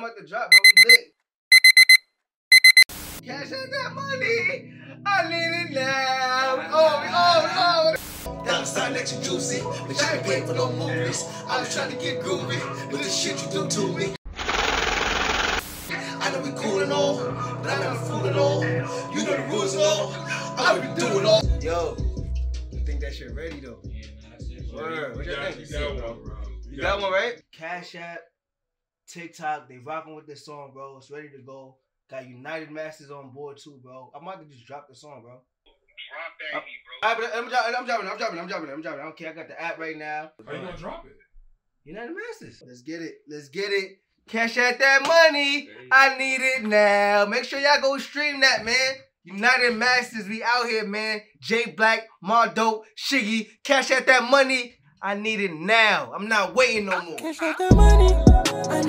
I'm about to drop, bro. We lit. Cash App that money. I need it now. Oh, oh, oh. Down the side let you juicy, but you ain't paying for no movies. I was trying to get groovy, but this shit you do to me. I know we cool and all, but I'm not a fool at all. You know the rules and all. I would be doing all. Yo, you think that shit ready though? Yeah, man, that's it. Word. What You you got- think? You got one, bro. You got one, right? Cash App, TikTok, they rocking with this song, bro. It's ready to go. Got United Masters on board too, bro. I'm about to just drop the song, bro. Drop that beat, bro. All right, but I'm dropping, I'm dropping, I'm dropping, I'm dropping, I'm dropping. I don't care. I got the app right now. Are you gonna drop it? United Masters. Let's get it. Let's get it. Cash App that money. I need it now. Make sure y'all go stream that, man. United Masters, we out here, man. J Black, Mardo, Shiggy. Cash App that money. I need it now. I'm not waiting no more. Cash App the money.